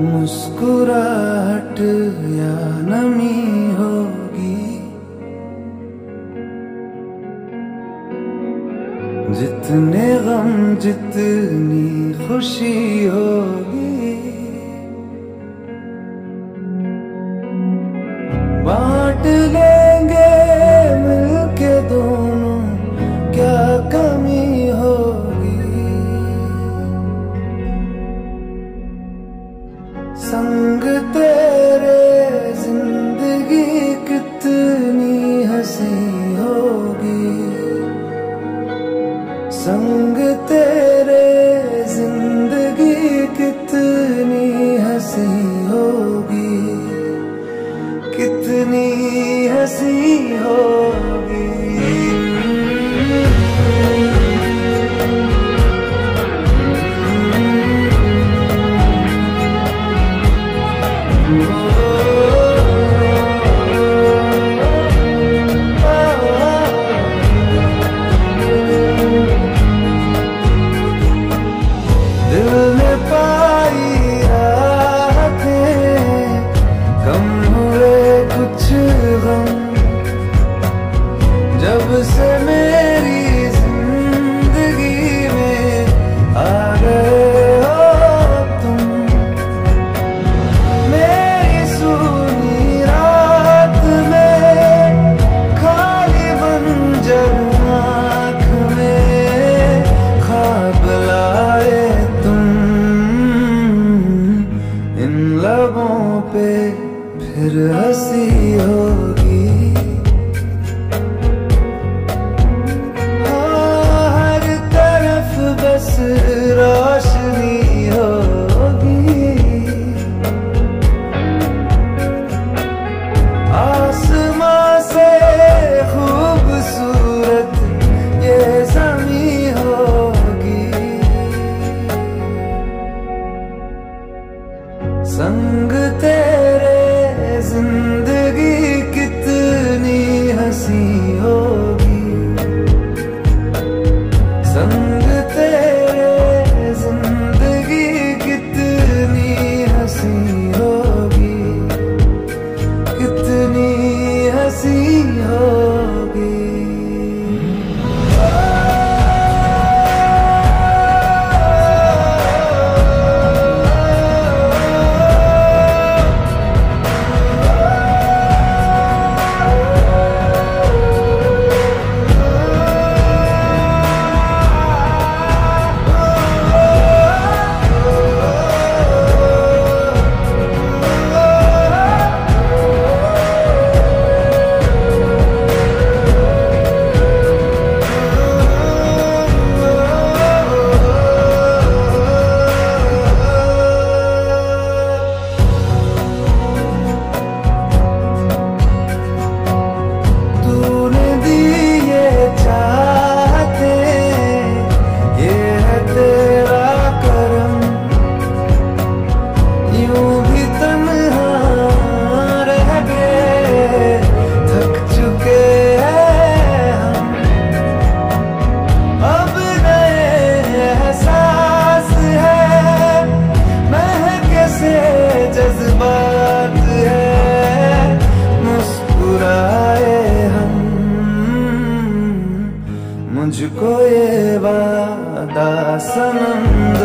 मुस्कुराहट या नमी होगी। जितने गम जितनी खुशी होगी। बांट गए हँसी होगी? कितनी हँसी होगी? दिल ने पा फिर हँसी होगी। हाँ, हर तरफ़ बस रोशनी होगी। आसमां से खूबसूरत ये समी होगी। संग तेरे see her. कोई वादा सनम